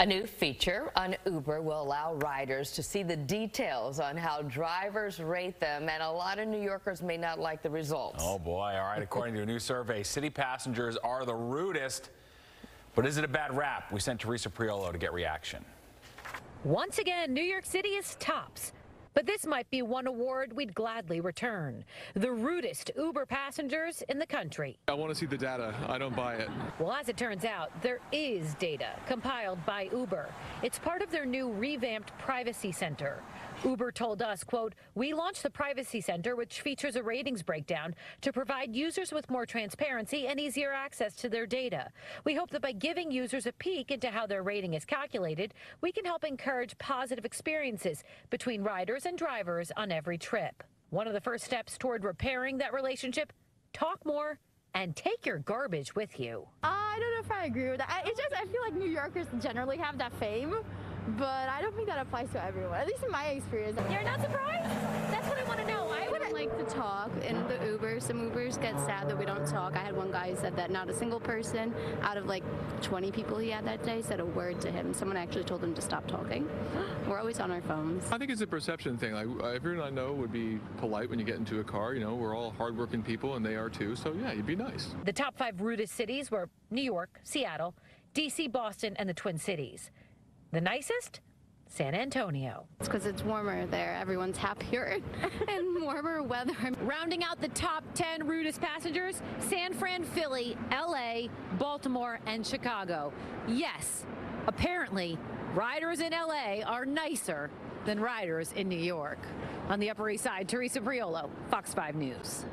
A new feature on Uber will allow riders to see the details on how drivers rate them, and a lot of New Yorkers may not like the results. Oh boy, all right. According to a new survey, city passengers are the rudest. But is it a bad rap? We sent Teresa Priolo to get reaction. Once again, New York City is tops. But this might be one award we'd gladly return. The rudest Uber passengers in the country. I want to see the data. I don't buy it. Well, as it turns out, there is data compiled by Uber. It's part of their new revamped privacy center. Uber told us, quote, we launched the privacy center, which features a ratings breakdown to provide users with more transparency and easier access to their data. We hope that by giving users a peek into how their rating is calculated, we can help encourage positive experiences between riders and drivers on every trip. One of the first steps toward repairing that relationship, talk more and take your garbage with you. Uh, I don't know if I agree with that. It's just I feel like New Yorkers generally have that fame but I don't think that applies to everyone, at least in my experience. You're not surprised? That's what I want to know. I wouldn't like to talk in the Uber. Some Ubers get sad that we don't talk. I had one guy who said that not a single person out of like 20 people he had that day said a word to him. Someone actually told him to stop talking. We're always on our phones. I think it's a perception thing. Like everyone I know would be polite when you get into a car. You know, we're all hardworking people and they are too. So yeah, you'd be nice. The top five rudest cities were New York, Seattle, D.C., Boston, and the Twin Cities. The nicest? San Antonio. It's because it's warmer there. Everyone's happier and warmer weather. Rounding out the top 10 rudest passengers, San Fran, Philly, LA, Baltimore, and Chicago. Yes, apparently, riders in LA are nicer than riders in New York. On the Upper East Side, Teresa Priolo, Fox 5 News.